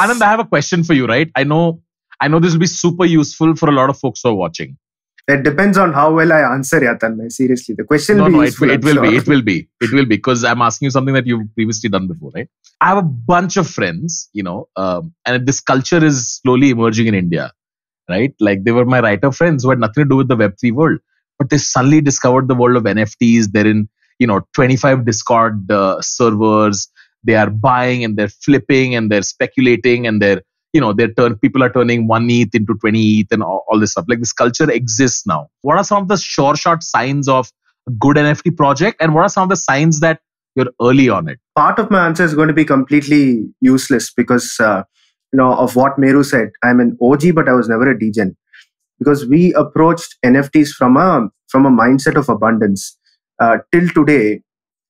Anand, I have a question for you, right? I know, I know this will be super useful for a lot of folks who are watching. It depends on how well I answer, Yatan. Seriously, the question no, will no, be it, useful, it will sure. be, it will be, it will be, because I'm asking you something that you've previously done before, right? I have a bunch of friends, you know, um, and this culture is slowly emerging in India, right? Like they were my writer friends who had nothing to do with the Web3 world, but they suddenly discovered the world of NFTs. They're in, you know, 25 Discord uh, servers. They are buying and they're flipping and they're speculating and they're, you know, they're turn people are turning one ETH into 20 ETH and all, all this stuff. Like this culture exists now. What are some of the sure shot signs of a good NFT project, and what are some of the signs that you're early on it? Part of my answer is going to be completely useless because, uh, you know, of what Mairu said. I'm an OG, but I was never a degen because we approached NFTs from a from a mindset of abundance. Uh, till today,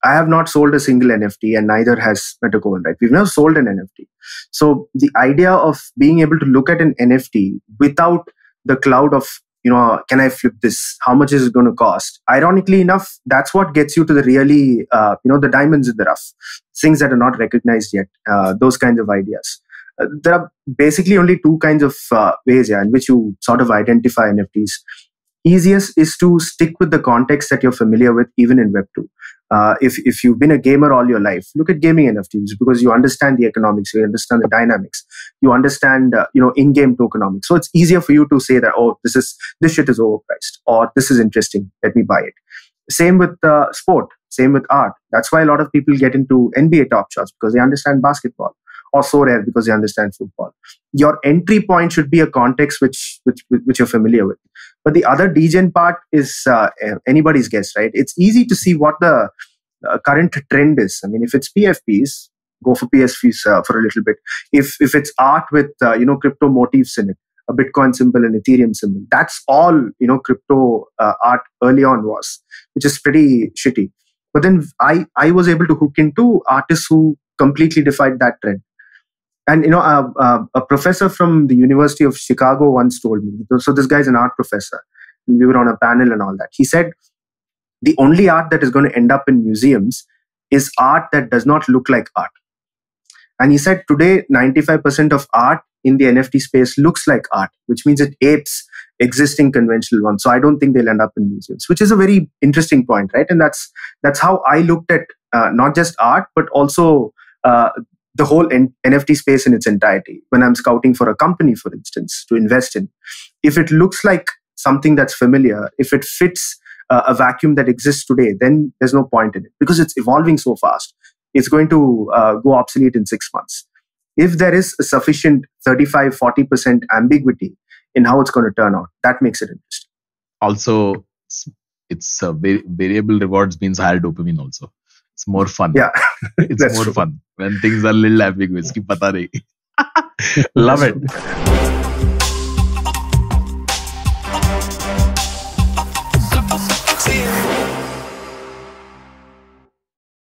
I have not sold a single NFT, and neither has Metakovan. Right? We've never sold an NFT. So the idea of being able to look at an NFT without the cloud of you know, can I flip this? How much is it going to cost? Ironically enough, that's what gets you to the really, uh, you know, the diamonds in the rough, things that are not recognized yet. Uh, those kinds of ideas. Uh, there are basically only two kinds of uh, ways, yeah, in which you sort of identify NFTs. Easiest is to stick with the context that you're familiar with, even in Web two. Uh, if if you've been a gamer all your life, look at gaming NFTs because you understand the economics, you understand the dynamics, you understand uh, you know in-game tokenomics. So it's easier for you to say that oh this is this shit is overpriced or this is interesting, let me buy it. Same with uh, sport, same with art. That's why a lot of people get into NBA top shots because they understand basketball, or Sorare because they understand football. Your entry point should be a context which which which you're familiar with. But the other degen part is uh, anybody's guess, right? It's easy to see what the uh, current trend is. I mean, if it's PFPs, go for PFPs uh, for a little bit. If if it's art with uh, you know crypto motifs in it, a Bitcoin symbol and Ethereum symbol, that's all you know crypto uh, art early on was, which is pretty shitty. But then I I was able to hook into artists who completely defied that trend and you know uh, uh, a professor from the university of chicago once told me so this guy's an art professor and we were on a panel and all that. He said the only art that is going to end up in museums is art that does not look like art. And he said today 95% of art in the nft space looks like art which means it apes existing conventional ones. So i don't think they'll end up in museums which is a very interesting point right? And that's that's how i looked at uh, not just art but also uh, the whole N- NFT space in its entirety. When I'm scouting for a company, for instance, to invest in, if it looks like something that's familiar, if it fits uh, a vacuum that exists today, then there's no point in it because it's evolving so fast. It's going to uh, go obsolete in six months. If there is a sufficient 35 40% ambiguity in how it's going to turn out, that makes it interesting. Also, it's, it's uh, va- variable rewards means higher dopamine also. It's more fun. Yeah, it's more true. fun when things are a little ambiguous. Ki pata nahi. Love That's it. true.